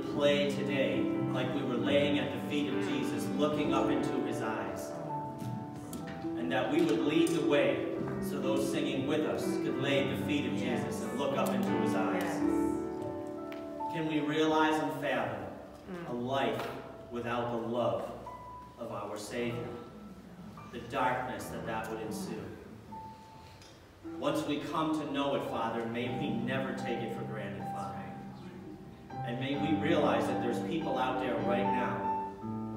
would play today like we were laying at the feet of Jesus, looking up into his eyes. And that we would lead the way so those singing with us could lay at the feet of Yes. Jesus and look up into his eyes. Can we realize and fathom mm. a life without the love of our Savior? The darkness that that would ensue. Once we come to know it, Father, may we never take it for granted. And may we realize that there's people out there right now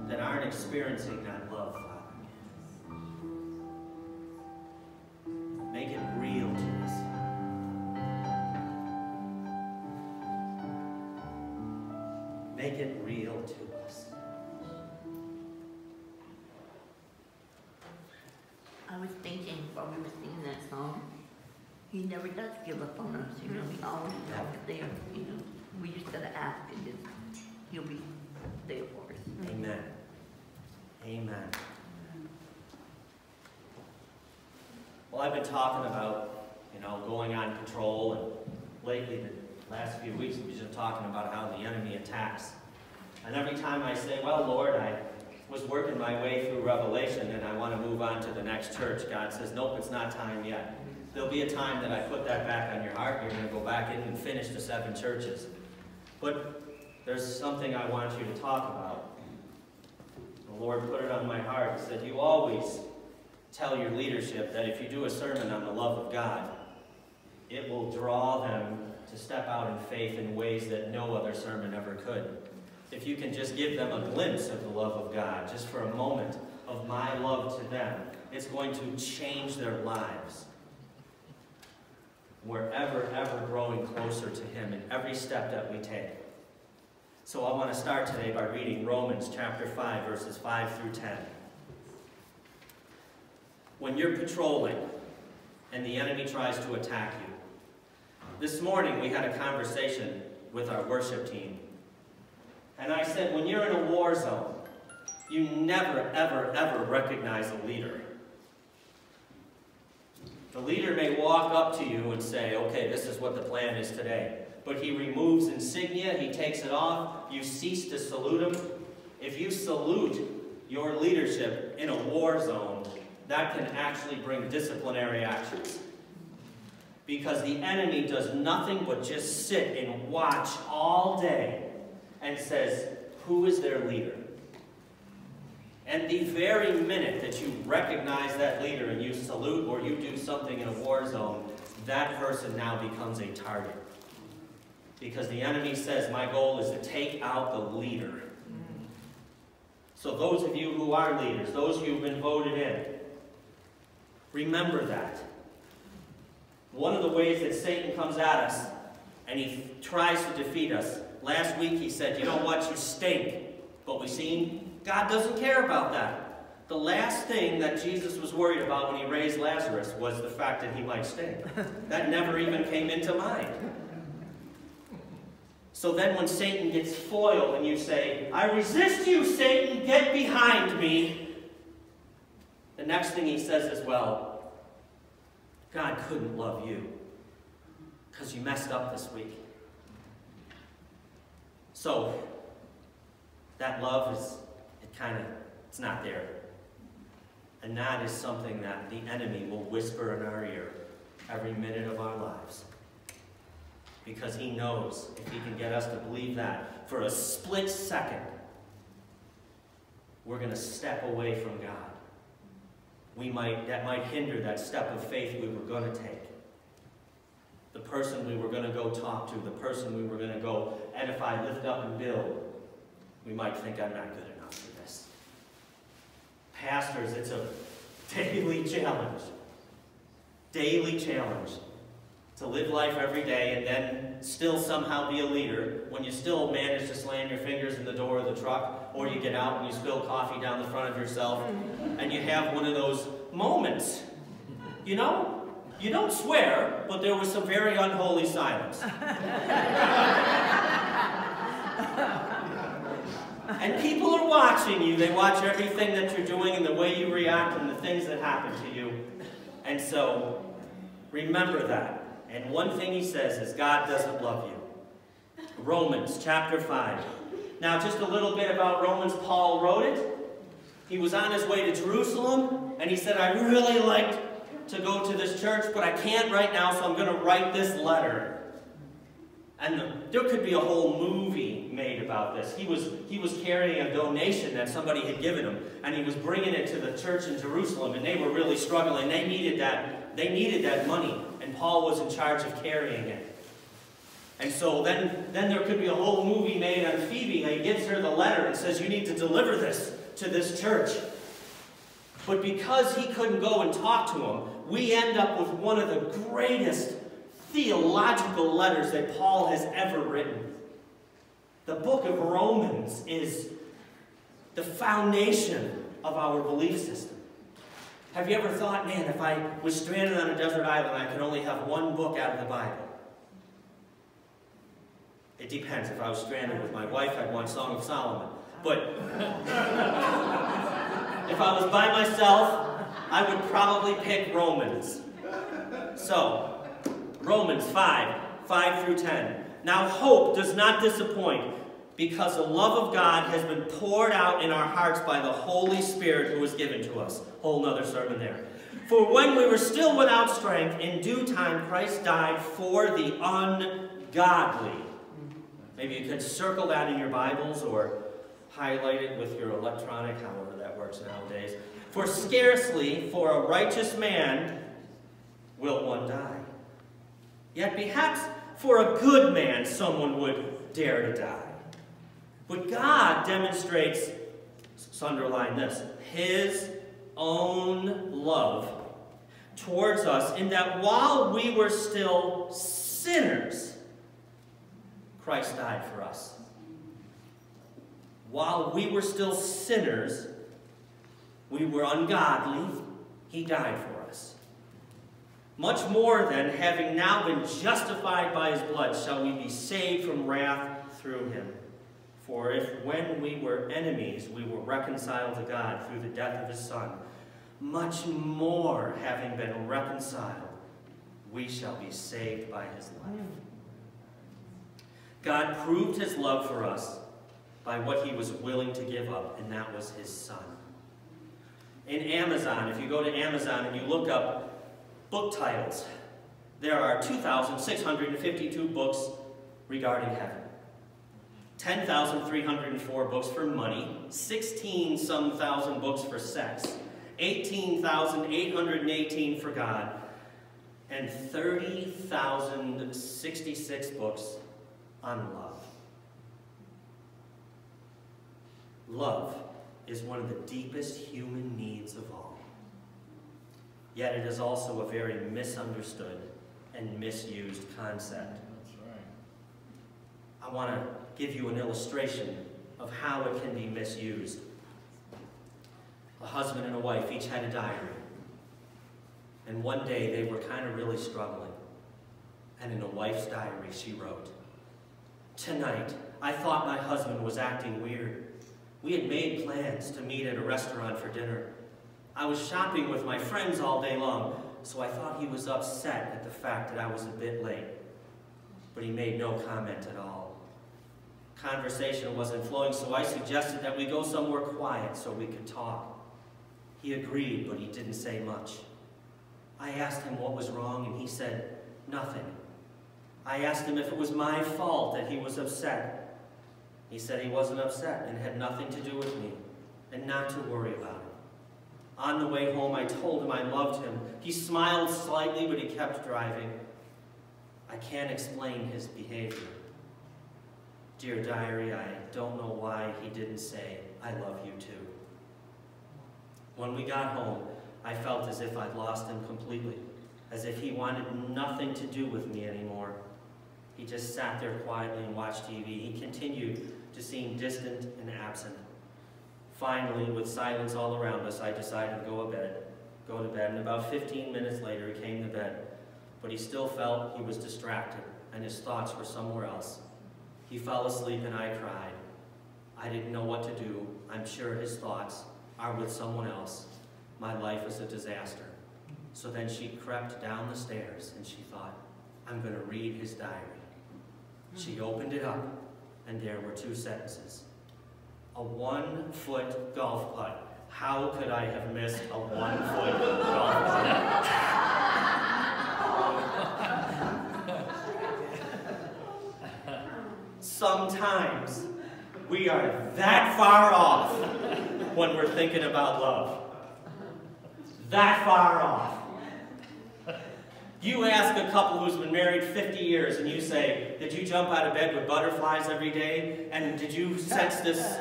that aren't experiencing that love, Father. Make it real to us. Make it real to us. I was thinking while we were singing that song, he never does give up on us, you know, he always helps there, you know. We just gotta ask and just, he'll be there for us. Amen. Amen. Well, I've been talking about, you know, going on control, and lately, the last few weeks, we've been talking about how the enemy attacks. And every time I say, well, Lord, I was working my way through Revelation and I want to move on to the next church, God says, nope, it's not time yet. There'll be a time that I put that back on your heart, you're going to go back in and finish the seven churches. But there's something I want you to talk about. The Lord put it on my heart. He said, You always tell your leadership that if you do a sermon on the love of God, it will draw them to step out in faith in ways that no other sermon ever could. If you can just give them a glimpse of the love of God, just for a moment of my love to them, it's going to change their lives. We're ever, ever growing closer to Him in every step that we take. So I want to start today by reading Romans chapter 5, verses 5 through 10. When you're patrolling and the enemy tries to attack you, this morning we had a conversation with our worship team. And I said, when you're in a war zone, you never, ever, ever recognize a leader. The leader may walk up to you and say, okay, this is what the plan is today. But he removes insignia, he takes it off, you cease to salute him. If you salute your leadership in a war zone, that can actually bring disciplinary actions. Because the enemy does nothing but just sit and watch all day and says, who is their leader? And the very minute that you recognize that leader and you salute or you do something in a war zone, that person now becomes a target. Because the enemy says, my goal is to take out the leader. So those of you who are leaders, those you who've been voted in, remember that. One of the ways that Satan comes at us and he tries to defeat us, last week he said, you know what, you stink. But we've seen God doesn't care about that. The last thing that Jesus was worried about when he raised Lazarus was the fact that he might stink. That never even came into mind. So then when Satan gets foiled and you say, I resist you, Satan, get behind me. The next thing he says is, well, God couldn't love you because you messed up this week. So that love is, kind of, it's not there. And that is something that the enemy will whisper in our ear every minute of our lives. Because he knows if he can get us to believe that for a split second, we're going to step away from God. We might, that might hinder that step of faith we were going to take. The person we were going to go talk to, the person we were going to go edify, lift up, and build. We might think I'm not good. Pastors, it's a daily challenge. Daily challenge to live life every day and then still somehow be a leader when you still manage to slam your fingers in the door of the truck or you get out and you spill coffee down the front of yourself mm-hmm. and you have one of those moments. You know? You don't swear, but there was some very unholy silence. and people are watching you. They watch everything that you're doing and the way you react and the things that happen to you. And so, remember that. And one thing he says is God doesn't love you. Romans chapter 5. Now, just a little bit about Romans. Paul wrote it. He was on his way to Jerusalem, and he said, I really like to go to this church, but I can't right now, so I'm going to write this letter. And the, there could be a whole movie made about this. He was, he was carrying a donation that somebody had given him, and he was bringing it to the church in Jerusalem, and they were really struggling. They needed that, they needed that money, and Paul was in charge of carrying it. And so then, then there could be a whole movie made on Phoebe, and he gives her the letter and says, you need to deliver this to this church. But because he couldn't go and talk to him, we end up with one of the greatest theological letters that Paul has ever written. The book of Romans is the foundation of our belief system. Have you ever thought, man, if I was stranded on a desert island, I could only have one book out of the Bible? It depends. If I was stranded with my wife, I'd want Song of Solomon. But if I was by myself, I would probably pick Romans. So, Romans 5, 5 through 10. Now hope does not disappoint because the love of God has been poured out in our hearts by the Holy Spirit who was given to us. Whole nother sermon there. For when we were still without strength, in due time Christ died for the ungodly. Maybe you could circle that in your Bibles or highlight it with your electronic, however that works nowadays. For scarcely for a righteous man will one die. Yet perhaps for a good man someone would dare to die. But God demonstrates, underline this, his own love towards us in that while we were still sinners, Christ died for us. While we were still sinners, we were ungodly, he died for us. Much more than, having now been justified by his blood, shall we be saved from wrath through him. For if when we were enemies, we were reconciled to God through the death of his Son, much more, having been reconciled, we shall be saved by his life. God proved his love for us by what he was willing to give up, and that was his Son. In Amazon, if you go to Amazon and you look up book titles. There are 2,652 books regarding heaven. 10,304 books for money, 16 some thousand books for sex, 18,818 for God, and 30,066 books on love. Love is one of the deepest human needs of all. Yet it is also a very misunderstood and misused concept. That's right. I want to give you an illustration of how it can be misused. A husband and a wife each had a diary. And one day they were kind of really struggling. And in a wife's diary, she wrote, Tonight, I thought my husband was acting weird. We had made plans to meet at a restaurant for dinner. I was shopping with my friends all day long, so I thought he was upset at the fact that I was a bit late. But he made no comment at all. Conversation wasn't flowing, so I suggested that we go somewhere quiet so we could talk. He agreed, but he didn't say much. I asked him what was wrong, and he said, nothing. I asked him if it was my fault that he was upset. He said he wasn't upset and had nothing to do with me, and not to worry about it. On the way home, I told him I loved him. He smiled slightly, but he kept driving. I can't explain his behavior. Dear diary, I don't know why he didn't say, I love you too. When we got home, I felt as if I'd lost him completely, as if he wanted nothing to do with me anymore. He just sat there quietly and watched TV. He continued to seem distant and absent. Finally, with silence all around us, I decided to go to bed. Go to bed, and about 15 minutes later, he came to bed. But he still felt he was distracted, and his thoughts were somewhere else. He fell asleep, and I cried. I didn't know what to do. I'm sure his thoughts are with someone else. My life is a disaster. So then she crept down the stairs, and she thought, I'm going to read his diary. She opened it up, and there were two sentences. A one-foot golf putt. How could I have missed a one-foot golf putt? Sometimes we are that far off when we're thinking about love. That far off. You ask a couple who's been married 50 years and you say, Did you jump out of bed with butterflies every day? And did you sense this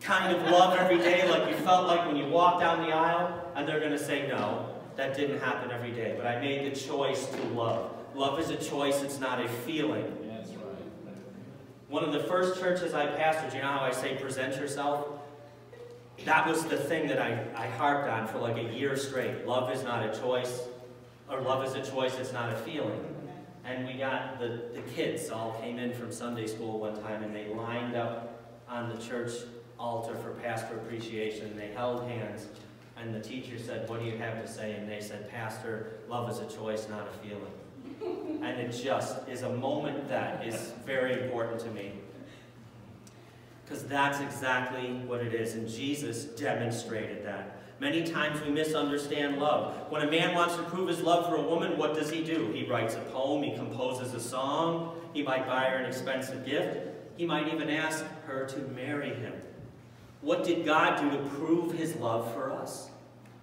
kind of love every day like you felt like when you walked down the aisle? And they're going to say, No, that didn't happen every day. But I made the choice to love. Love is a choice, it's not a feeling. That's right. One of the first churches I pastored, you know how I say present yourself? That was the thing that I, I harped on for like a year straight. Love is not a choice, or love is a choice, it's not a feeling. And we got the, the kids all came in from Sunday school one time and they lined up on the church altar for pastor appreciation. They held hands and the teacher said, What do you have to say? And they said, Pastor, love is a choice, not a feeling. And it just is a moment that is very important to me. Because that's exactly what it is. And Jesus demonstrated that. Many times we misunderstand love. When a man wants to prove his love for a woman, what does he do? He writes a poem, he composes a song, he might buy her an expensive gift, he might even ask her to marry him. What did God do to prove his love for us?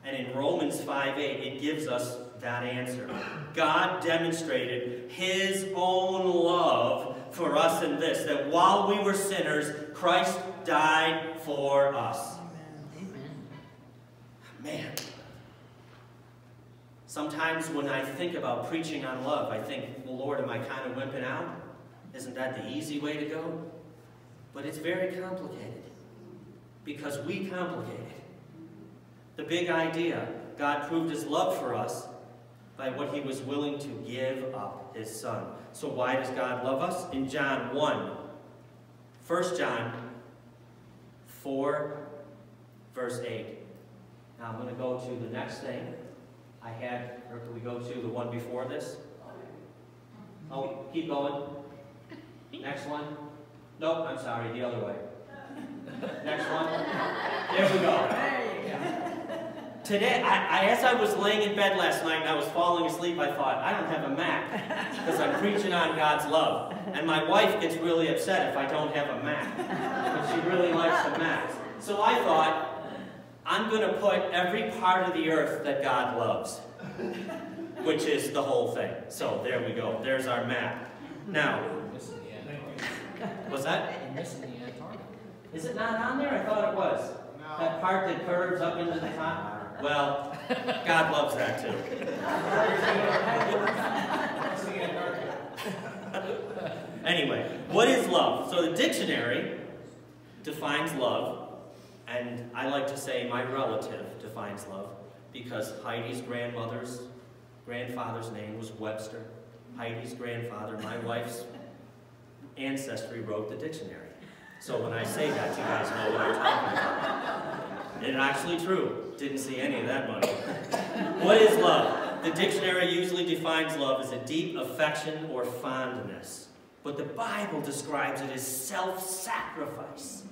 And in Romans 5 8, it gives us that answer. God demonstrated his own love for us in this that while we were sinners, Christ died for us. Amen. Man. Sometimes when I think about preaching on love, I think, well, Lord, am I kind of wimping out? Isn't that the easy way to go? But it's very complicated because we complicate it. The big idea God proved his love for us by what he was willing to give up his son. So, why does God love us? In John 1, 1 John 4, verse 8. Now, I'm going to go to the next thing I had, or can we go to the one before this? Oh, keep going. Next one. Nope, I'm sorry, the other way. Next one. There we go. Today, I, I, as I was laying in bed last night and I was falling asleep, I thought, I don't have a Mac because I'm preaching on God's love. And my wife gets really upset if I don't have a Mac. But she really likes the Macs. So I thought, I'm going to put every part of the earth that God loves, which is the whole thing. So there we go. There's our map. Now, You're missing the was that? You're missing the Antarctica. Is it not on there? I thought it was. That part that curves up into the top? Well, God loves that too. anyway, what is love? So the dictionary defines love, and I like to say my relative defines love, because Heidi's grandmother's grandfather's name was Webster. Heidi's grandfather, my wife's ancestry, wrote the dictionary. So when I say that, you guys know what I'm talking about. It's actually true. Didn't see any of that money. What is love? The dictionary usually defines love as a deep affection or fondness. But the Bible describes it as self-sacrifice.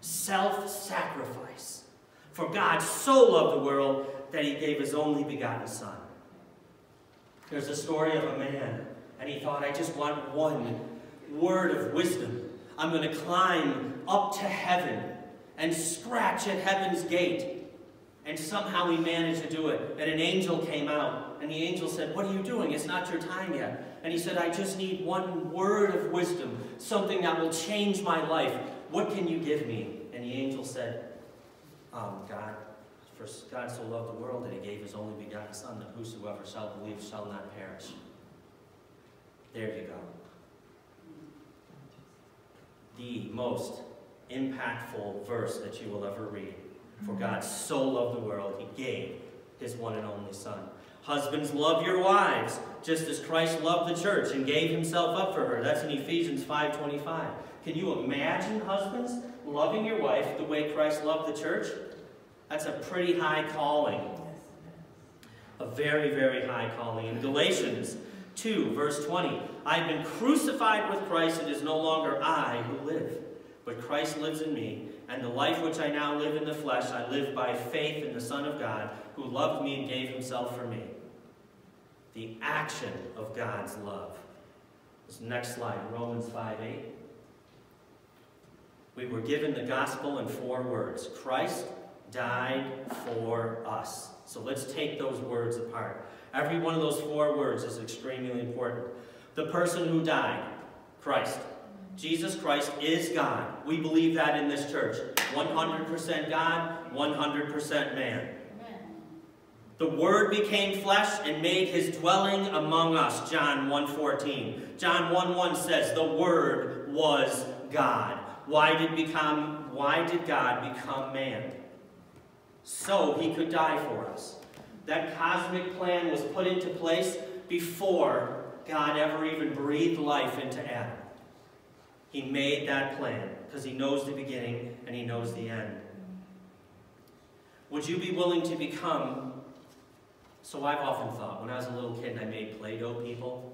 Self-sacrifice. For God so loved the world that he gave his only begotten Son. There's a story of a man, and he thought, I just want one word of wisdom. I'm going to climb up to heaven and scratch at heaven's gate. And somehow he managed to do it. And an angel came out, and the angel said, What are you doing? It's not your time yet. And he said, I just need one word of wisdom, something that will change my life. What can you give me? And the angel said, um, God, for God so loved the world that he gave his only begotten Son, that whosoever shall believe shall not perish. There you go. The most impactful verse that you will ever read. For God so loved the world, he gave his one and only Son. Husbands, love your wives, just as Christ loved the church and gave himself up for her. That's in Ephesians 5.25. Can you imagine, husbands, loving your wife the way Christ loved the church? That's a pretty high calling. A very, very high calling. In Galatians 2, verse 20. I have been crucified with Christ. It is no longer I who live, but Christ lives in me. And the life which I now live in the flesh, I live by faith in the Son of God, who loved me and gave himself for me. The action of God's love. This next slide, Romans 5 8. We were given the gospel in four words Christ died for us. So let's take those words apart. Every one of those four words is extremely important. The person who died, Christ. Jesus Christ is God. We believe that in this church. 100% God, 100% man. The Word became flesh and made his dwelling among us, John 1.14. John 1.1 says, the Word was God. Why did, become, why did God become man? So he could die for us. That cosmic plan was put into place before God ever even breathed life into Adam. He made that plan because he knows the beginning and he knows the end. Would you be willing to become, so I've often thought, when I was a little kid and I made Play-Doh people,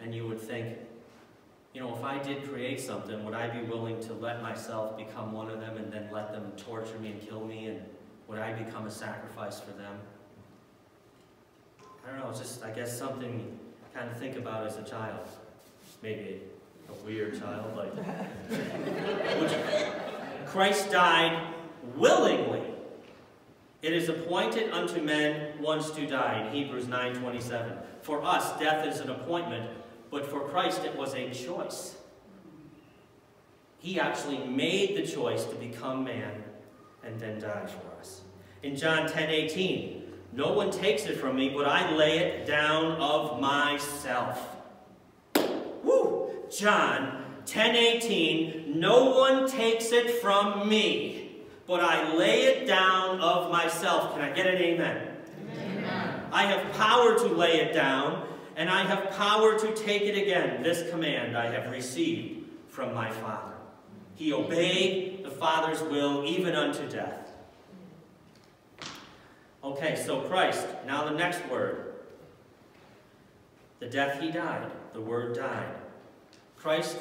and you would think, you know, if I did create something, would I be willing to let myself become one of them and then let them torture me and kill me, and would I become a sacrifice for them? I don't know, it's just, I guess, something kind of think about as a child. Maybe a weird child, like. Christ died willingly. It is appointed unto men once to die, in Hebrews 9.27. For us, death is an appointment, but for Christ it was a choice. He actually made the choice to become man and then die for us. In John 10.18, no one takes it from me, but I lay it down of myself. Woo! John 10:18, no one takes it from me, but I lay it down of myself. Can I get an amen? amen? I have power to lay it down, and I have power to take it again. This command I have received from my Father. He obeyed the Father's will even unto death. Okay, so Christ, now the next word. The death he died, the word died. Christ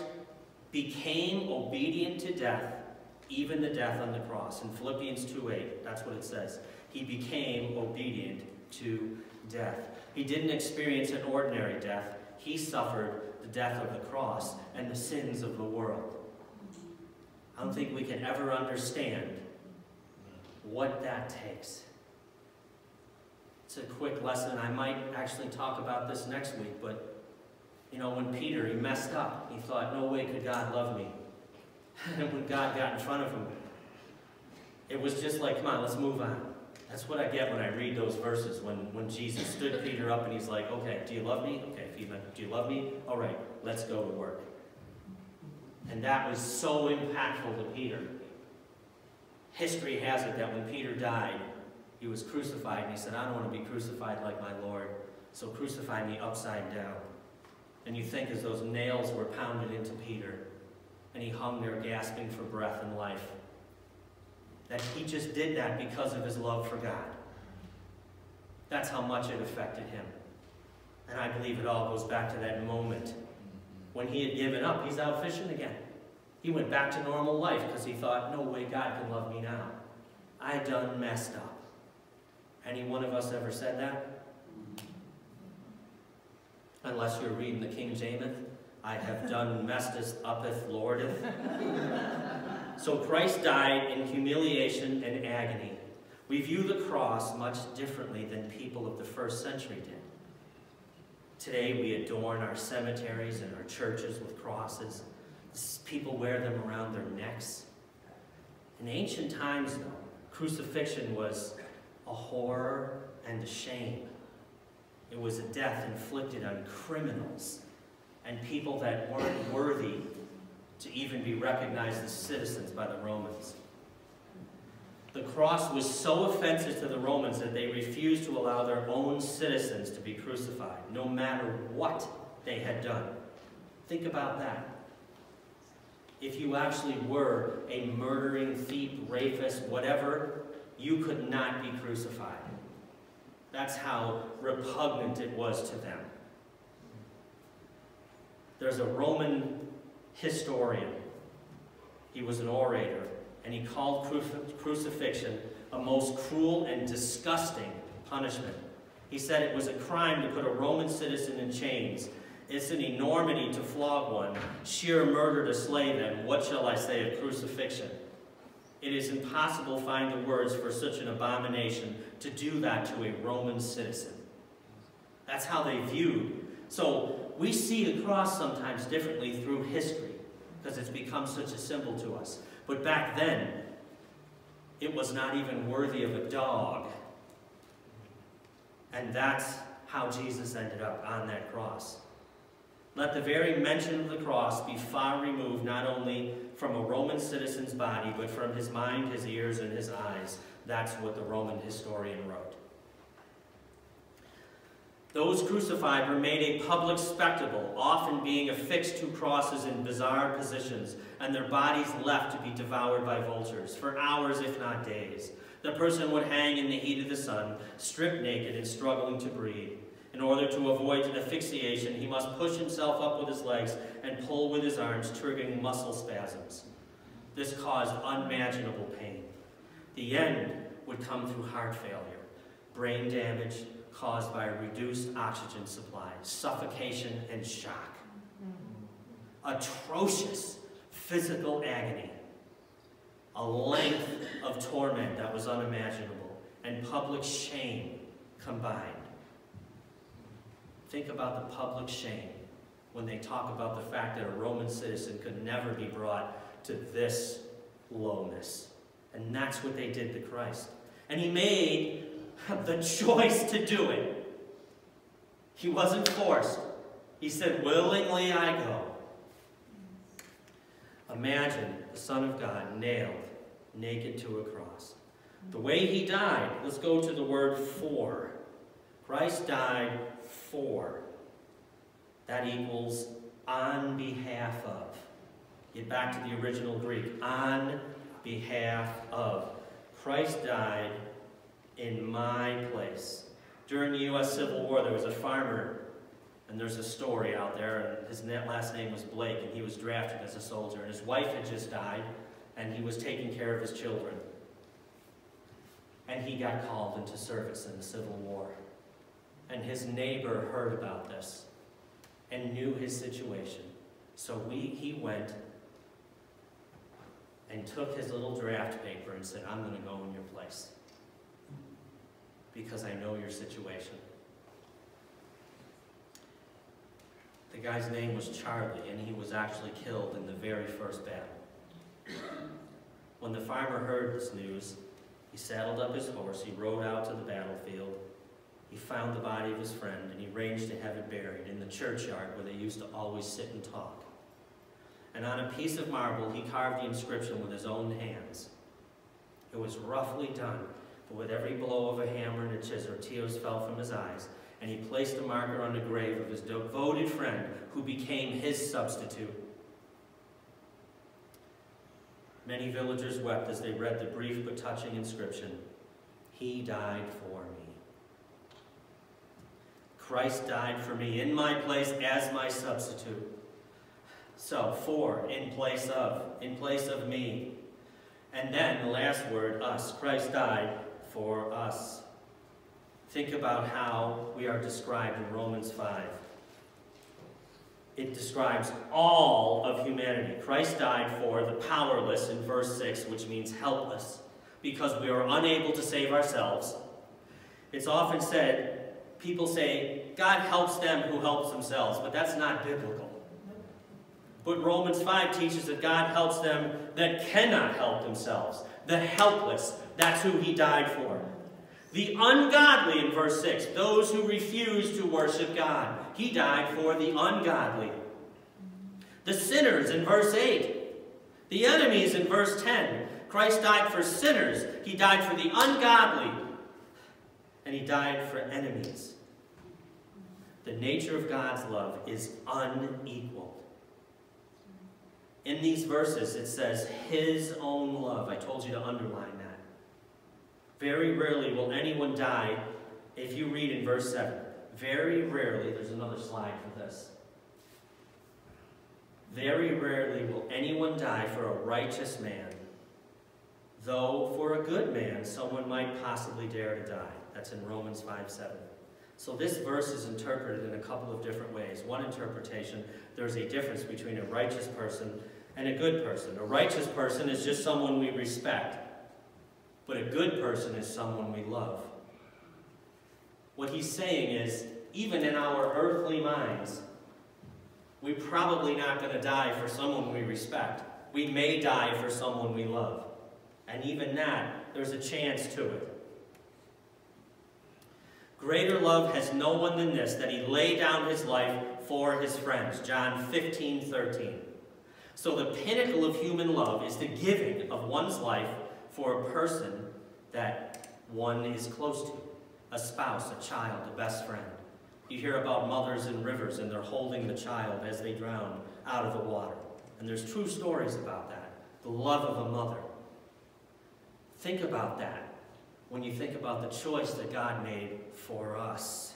became obedient to death, even the death on the cross. In Philippians 2.8, that's what it says. He became obedient to death. He didn't experience an ordinary death. He suffered the death of the cross and the sins of the world. I don't think we can ever understand what that takes. It's a quick lesson. I might actually talk about this next week, but you know, when Peter, he messed up, he thought, no way could God love me. and when God got in front of him, it was just like, come on, let's move on. That's what I get when I read those verses, when, when Jesus stood Peter up and he's like, okay, do you love me? Okay, Peter, do you love me? All right, let's go to work. And that was so impactful to Peter. History has it that when Peter died, he was crucified, and he said, I don't want to be crucified like my Lord, so crucify me upside down. And you think as those nails were pounded into Peter, and he hung there gasping for breath and life, that he just did that because of his love for God. That's how much it affected him. And I believe it all goes back to that moment when he had given up. He's out fishing again. He went back to normal life because he thought, no way God can love me now. I done messed up. Any one of us ever said that? Unless you're reading the King James. I have done mesteth uppeth lordeth. so Christ died in humiliation and agony. We view the cross much differently than people of the first century did. Today we adorn our cemeteries and our churches with crosses. People wear them around their necks. In ancient times, though, crucifixion was a horror and a shame. It was a death inflicted on criminals and people that weren't worthy to even be recognized as citizens by the Romans. The cross was so offensive to the Romans that they refused to allow their own citizens to be crucified, no matter what they had done. Think about that. If you actually were a murdering thief, rapist, whatever, you could not be crucified. That's how repugnant it was to them. There's a Roman historian. He was an orator, and he called crucifixion a most cruel and disgusting punishment. He said it was a crime to put a Roman citizen in chains. It's an enormity to flog one, sheer murder to slay them. What shall I say of crucifixion? It is impossible to find the words for such an abomination to do that to a Roman citizen. That's how they viewed. So we see the cross sometimes differently through history because it's become such a symbol to us. But back then, it was not even worthy of a dog. And that's how Jesus ended up on that cross. Let the very mention of the cross be far removed not only from a Roman citizen's body, but from his mind, his ears, and his eyes. That's what the Roman historian wrote. Those crucified were made a public spectacle, often being affixed to crosses in bizarre positions, and their bodies left to be devoured by vultures for hours, if not days. The person would hang in the heat of the sun, stripped naked and struggling to breathe. In order to avoid an asphyxiation, he must push himself up with his legs and pull with his arms, triggering muscle spasms. This caused unimaginable pain. The end would come through heart failure, brain damage caused by reduced oxygen supply, suffocation, and shock. Atrocious physical agony, a length of torment that was unimaginable, and public shame combined. Think about the public shame when they talk about the fact that a Roman citizen could never be brought to this lowness. And that's what they did to Christ. And he made the choice to do it. He wasn't forced. He said, willingly I go. Imagine the Son of God nailed naked to a cross. The way he died, let's go to the word for. Christ died for. That equals on behalf of. Get back to the original Greek. On behalf of. Christ died in my place. During the U.S. Civil War, there was a farmer, and there's a story out there, and his last name was Blake, and he was drafted as a soldier, and his wife had just died, and he was taking care of his children. And he got called into service in the Civil War. And his neighbor heard about this and knew his situation. So we, he went and took his little draft paper and said, I'm going to go in your place because I know your situation. The guy's name was Charlie, and he was actually killed in the very first battle. When the farmer heard this news, he saddled up his horse, he rode out to the battlefield, he found the body of his friend, and he arranged to have it buried in the churchyard where they used to always sit and talk. And on a piece of marble, he carved the inscription with his own hands. It was roughly done, but with every blow of a hammer and a chisel, tears fell from his eyes, and he placed a marker on the grave of his devoted friend who became his substitute. Many villagers wept as they read the brief but touching inscription, He died for me. Christ died for me in my place as my substitute. So, for, in place of, in place of me. And then, the last word, us. Christ died for us. Think about how we are described in Romans 5. It describes all of humanity. Christ died for the powerless in verse 6, which means helpless, because we are unable to save ourselves. It's often said, people say, God helps them who helps themselves, but that's not biblical. But Romans 5 teaches that God helps them that cannot help themselves, the helpless, that's who he died for. The ungodly in verse 6, those who refuse to worship God. He died for the ungodly. The sinners in verse 8. The enemies in verse 10. Christ died for sinners. He died for the ungodly. And he died for enemies. The nature of God's love is unequaled. In these verses, it says, His own love. I told you to underline that. Very rarely will anyone die, if you read in verse 7. Very rarely, there's another slide for this. Very rarely will anyone die for a righteous man, though for a good man someone might possibly dare to die. That's in Romans 5 7. So this verse is interpreted in a couple of different ways. One interpretation, there's a difference between a righteous person and a good person. A righteous person is just someone we respect, but a good person is someone we love. What he's saying is, even in our earthly minds, we're probably not going to die for someone we respect. We may die for someone we love. And even that, there's a chance to it. Greater love has no one than this, that he lay down his life for his friends. John 15, 13. So the pinnacle of human love is the giving of one's life for a person that one is close to. A spouse, a child, a best friend. You hear about mothers in rivers and they're holding the child as they drown out of the water. And there's true stories about that. The love of a mother. Think about that when you think about the choice that God made for us.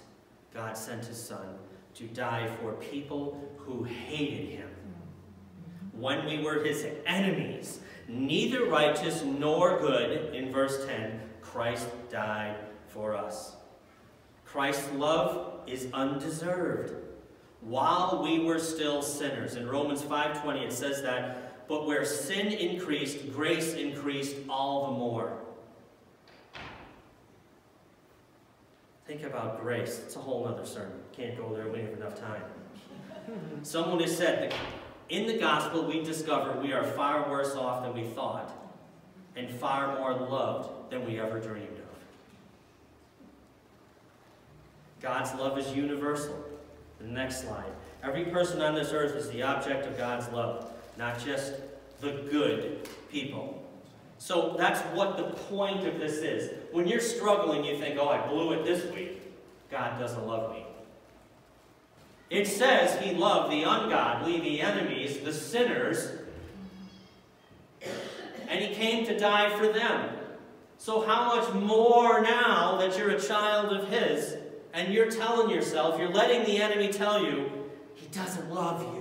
God sent his son to die for people who hated him. When we were his enemies, neither righteous nor good, in verse 10, Christ died for us. Christ's love is undeserved. While we were still sinners. In Romans 5.20 it says that, but where sin increased, grace increased all the more. Think about grace. It's a whole other sermon. Can't go there. We have enough time. Someone has said that in the gospel we discover we are far worse off than we thought and far more loved than we ever dreamed of. God's love is universal. The next slide. Every person on this earth is the object of God's love, not just the good people. So that's what the point of this is. When you're struggling, you think, oh, I blew it this week. God doesn't love me. It says he loved the ungodly, the enemies, the sinners, and he came to die for them. So how much more now that you're a child of his, and you're telling yourself, you're letting the enemy tell you, he doesn't love you.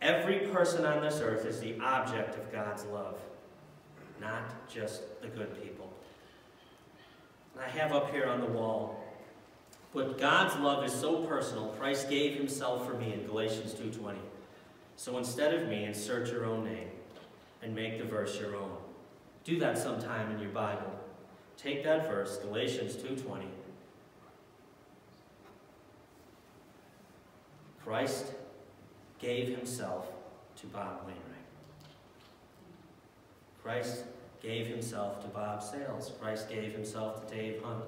Every person on this earth is the object of God's love, not just the good people. I have up here on the wall, but God's love is so personal, Christ gave himself for me in Galatians 2.20. So instead of me, insert your own name and make the verse your own. Do that sometime in your Bible. Take that verse, Galatians 2.20. Christ gave himself to Bob Wainwright. Christ gave himself to Bob Sales. Christ gave himself to Dave Hunt.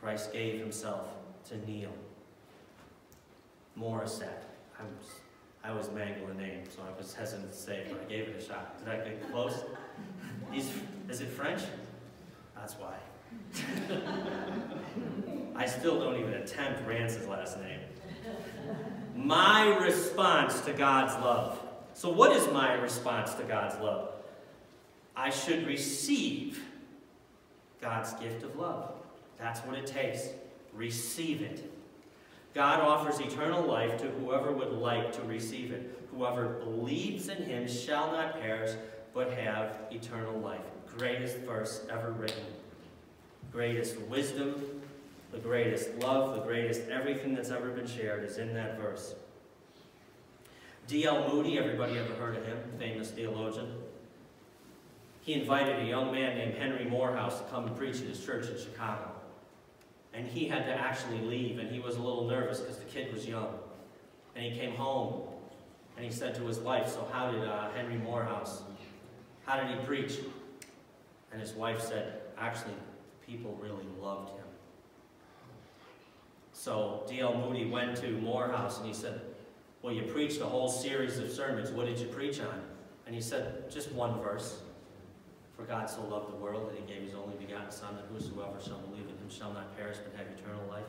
Christ gave himself to Neil Morissette. I was, I was mangling the name, so I was hesitant to say but I gave it a shot. Did I get close? He's, is it French? That's why. I still don't even attempt Rance's last name my response to God's love. So, what is my response to God's love? I should receive God's gift of love. That's what it takes. Receive it. God offers eternal life to whoever would like to receive it. Whoever believes in him shall not perish, but have eternal life. Greatest verse ever written. Greatest wisdom, the greatest love, the greatest everything that's ever been shared is in that verse. D.L. Moody, everybody ever heard of him? Famous theologian. He invited a young man named Henry Moorhouse to come and preach at his church in Chicago. And he had to actually leave, and he was a little nervous because the kid was young. And he came home, and he said to his wife, so how did uh, Henry Moorhouse, how did he preach? And his wife said, actually, people really loved him. So D.L. Moody went to Moorhouse and he said, well, you preached a whole series of sermons. What did you preach on? And he said, just one verse. For God so loved the world that he gave his only begotten Son, that whosoever shall believe in him shall not perish but have eternal life.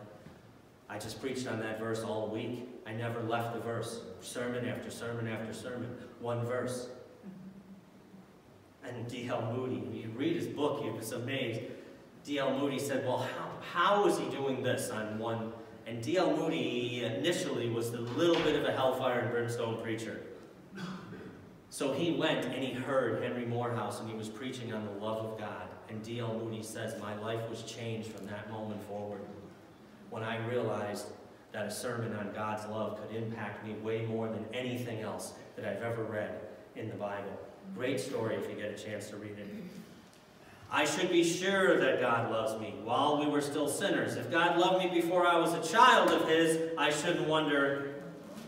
I just preached on that verse all week. I never left the verse. Sermon after sermon after sermon. One verse. And D.L. Moody, you read his book, was amazed. D.L. Moody said, well, how, how is he doing this on one And D.L. Moody initially was a little bit of a hellfire and brimstone preacher. So he went and he heard Henry Moorhouse and he was preaching on the love of God. And D.L. Moody says, My life was changed from that moment forward when I realized that a sermon on God's love could impact me way more than anything else that I've ever read in the Bible. Great story if you get a chance to read it. I should be sure that God loves me while we were still sinners. If God loved me before I was a child of His, I shouldn't wonder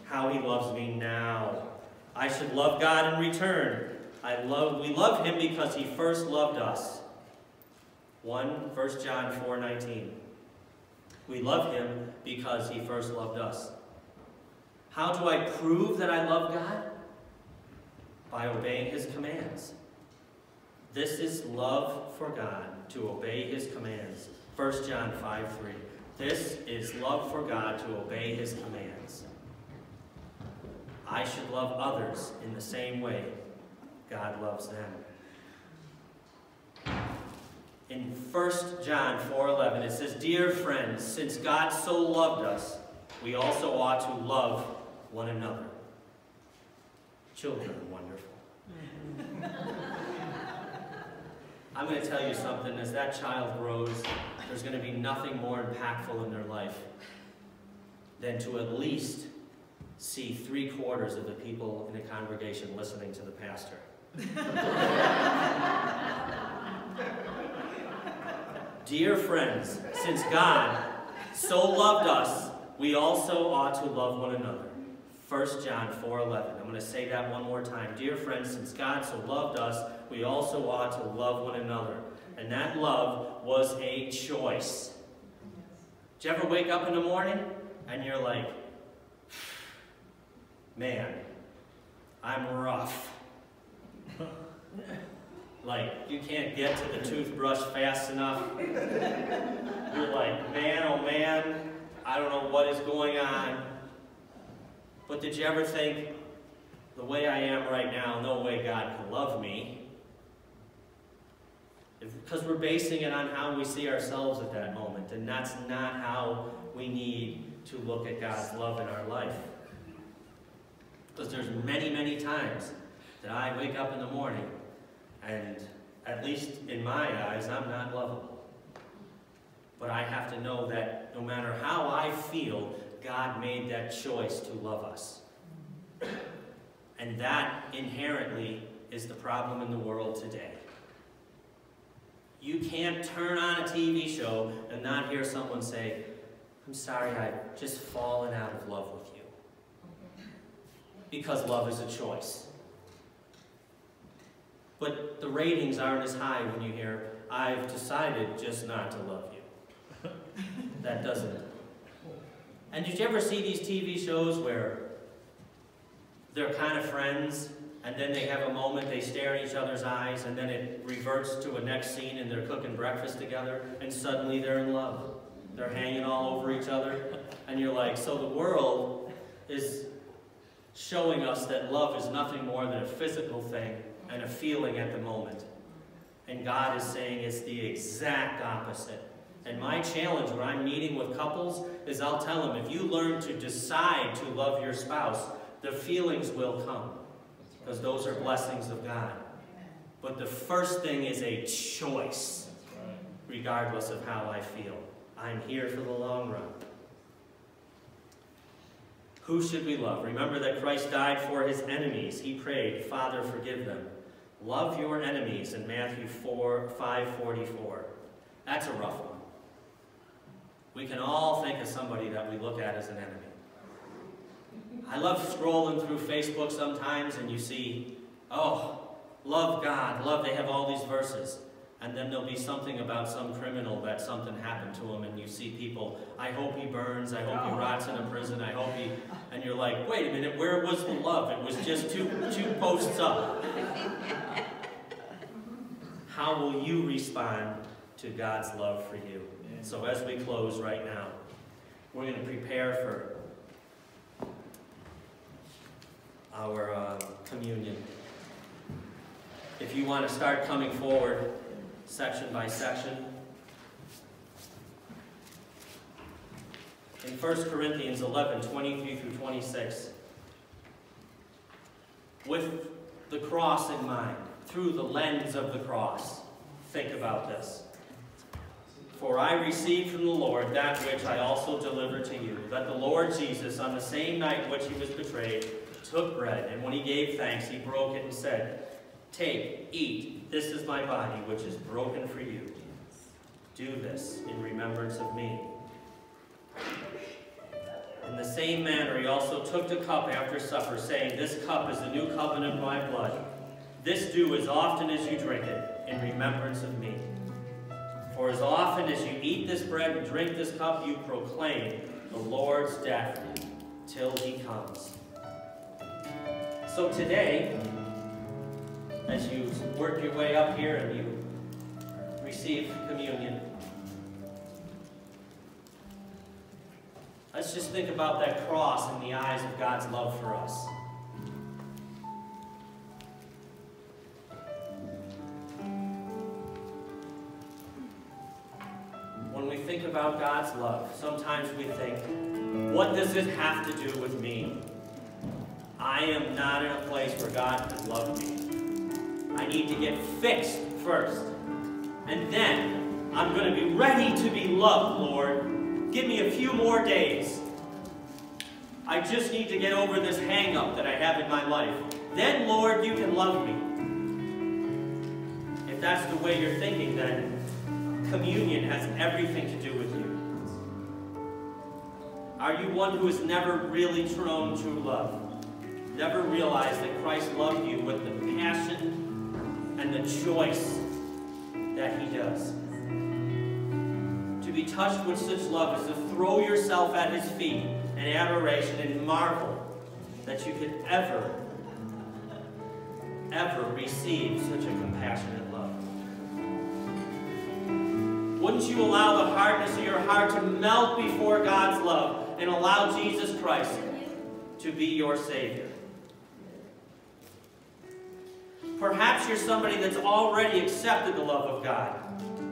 how He loves me now. I should love God in return. I love, we love him because he first loved us. 1 1 John 4 19. We love him because he first loved us. How do I prove that I love God? By obeying his commands. This is love for God, to obey his commands. 1 John 5 3. This is love for God, to obey his commands. I should love others in the same way God loves them. In 1 John 4.11 it says, Dear friends, since God so loved us, we also ought to love one another. Children I'm going to tell you something. As that child grows, there's going to be nothing more impactful in their life than to at least see three quarters of the people in the congregation listening to the pastor. Dear friends, since God so loved us, we also ought to love one another. 1 John 4.11. I'm going to say that one more time. Dear friends, since God so loved us, we also ought to love one another. And that love was a choice. Did you ever wake up in the morning and you're like, man, I'm rough. like, you can't get to the toothbrush fast enough. You're like, man, oh man, I don't know what is going on. But did you ever think, the way I am right now, no way God can love me? Because we're basing it on how we see ourselves at that moment, and that's not how we need to look at God's love in our life. Because there's many, many times that I wake up in the morning and at least in my eyes, I'm not lovable. But I have to know that no matter how I feel, God made that choice to love us. And that inherently is the problem in the world today. You can't turn on a TV show and not hear someone say, I'm sorry, I've just fallen out of love with you because love is a choice. But the ratings aren't as high when you hear, I've decided just not to love you. that doesn't. And did you ever see these TV shows where they're kind of friends, and then they have a moment, they stare in each other's eyes, and then it reverts to a next scene and they're cooking breakfast together, and suddenly they're in love. They're hanging all over each other, and you're like, so the world is showing us that love is nothing more than a physical thing and a feeling at the moment. And God is saying it's the exact opposite. And my challenge when I'm meeting with couples is I'll tell them, if you learn to decide to love your spouse, the feelings will come. Because those are blessings of God. But the first thing is a choice, regardless of how I feel. I'm here for the long run. Who should we love? Remember that Christ died for his enemies. He prayed, Father, forgive them. Love your enemies in Matthew 4, 544. That's a rough one. We can all think of somebody that we look at as an enemy. I love scrolling through Facebook sometimes and you see, oh, love God, love, they have all these verses and then there'll be something about some criminal that something happened to him, and you see people, I hope he burns, I hope he oh. rots in a prison, I hope he, and you're like, wait a minute, where was the love? It was just two, two posts up. How will you respond to God's love for you? So as we close right now, we're going to prepare for our uh, communion. If you want to start coming forward, section by section. in 1 Corinthians 11, 23 through 26. With the cross in mind, through the lens of the cross, think about this. For I received from the Lord that which I also delivered to you, that the Lord Jesus, on the same night which he was betrayed, took bread, and when he gave thanks, he broke it and said, Take, eat, this is my body, which is broken for you. Do this in remembrance of me. In the same manner, he also took the cup after supper, saying, This cup is the new covenant of my blood. This do as often as you drink it, in remembrance of me. For as often as you eat this bread and drink this cup, you proclaim the Lord's death till he comes. So today, as you work your way up here and you receive communion, let's just think about that cross in the eyes of God's love for us. About God's love, sometimes we think, what does it have to do with me? I am not in a place where God can love me. I need to get fixed first. And then I'm going to be ready to be loved, Lord. Give me a few more days. I just need to get over this hang up that I have in my life. Then, Lord, you can love me. If that's the way you're thinking, then communion has everything to do with. Are you one who has never really known true love? Never realized that Christ loved you with the passion and the choice that he does? To be touched with such love is to throw yourself at his feet in adoration and marvel that you could ever, ever receive such a compassionate love. Wouldn't you allow the hardness of your heart to melt before God's love and allow Jesus Christ to be your Savior? Perhaps you're somebody that's already accepted the love of God.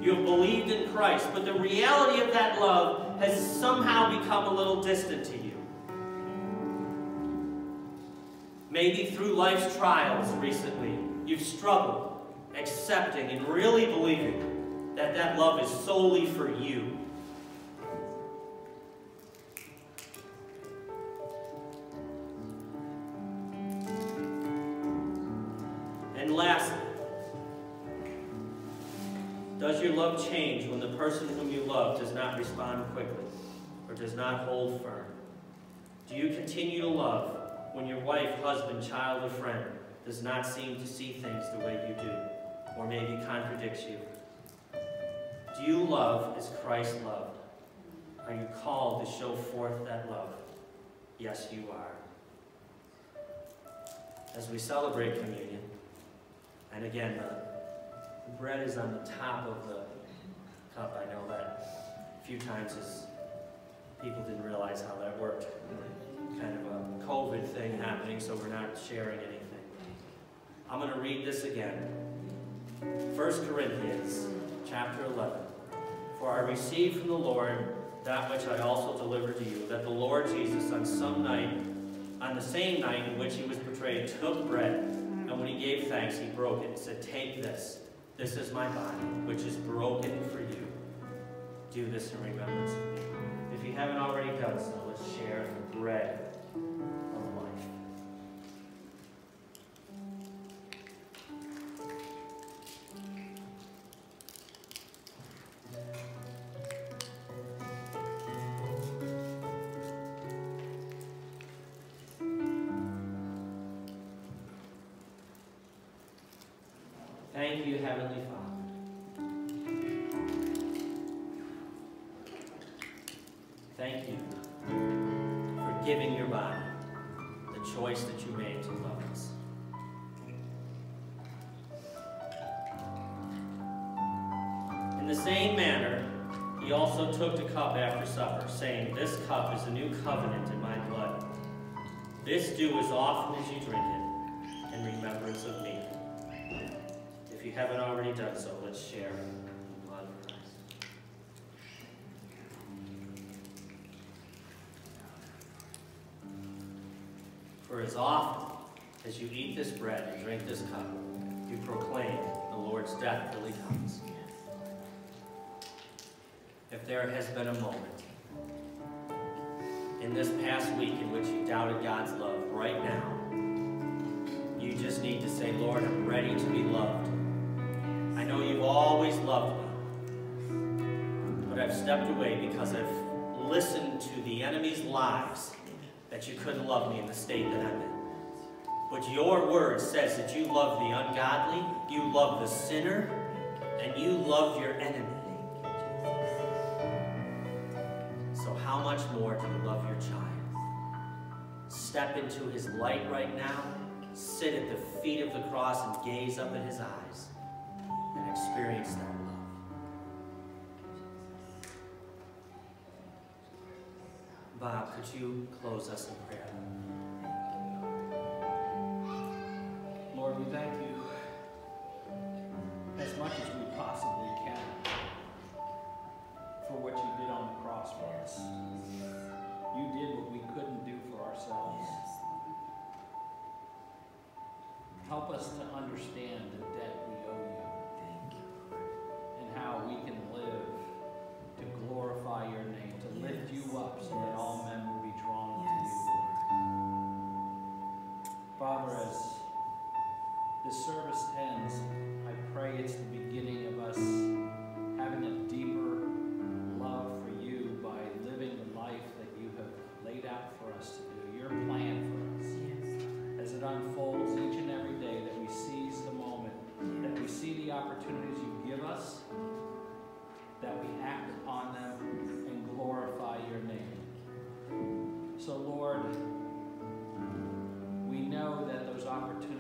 You have believed in Christ, but the reality of that love has somehow become a little distant to you. Maybe through life's trials recently, you've struggled accepting and really believing that that love is solely for you. Love change when the person whom you love does not respond quickly or does not hold firm? Do you continue to love when your wife, husband, child, or friend does not seem to see things the way you do or maybe contradicts you? Do you love as Christ loved? Are you called to show forth that love? Yes, you are. As we celebrate communion, and again, bread is on the top of the cup. I know that a few times as people didn't realize how that worked. Kind of a COVID thing happening, so we're not sharing anything. I'm going to read this again. 1 Corinthians chapter 11. For I received from the Lord that which I also delivered to you, that the Lord Jesus on some night, on the same night in which he was betrayed, took bread, and when he gave thanks, he broke it and said, Take this. This is my body, which is broken for you. Do this in remembrance of me. If you haven't already done so, let's share the bread Thank you, Heavenly Father. Thank you for giving your body the choice that you made to love us. In the same manner, he also took the cup after supper, saying, This cup is a new covenant in my blood. This do as often as you drink it in remembrance of me. If you haven't already done so, let's share the blood of Christ. For as often as you eat this bread and drink this cup, you proclaim the Lord's death till he comes. If there has been a moment in this past week in which you doubted God's love, right now, you just need to say, Lord, I'm ready to be loved. Know you've always loved me, but I've stepped away because I've listened to the enemy's lies that you couldn't love me in the state that I'm in. But your word says that you love the ungodly, you love the sinner, and you love your enemy. So how much more do you love your child? Step into his light right now, sit at the feet of the cross and gaze up at his eyes experience that love. Bob, could you close us in prayer? Lord, we thank you as much as we possibly can for what you did on the cross for us. You did what we couldn't do for ourselves. Help us to understand the debt how we can live to glorify your name, to lift you up so that all men will be drawn to you, Lord. Father, as this service ends, I pray it's the beginning of know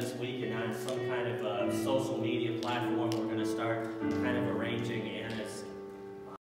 this week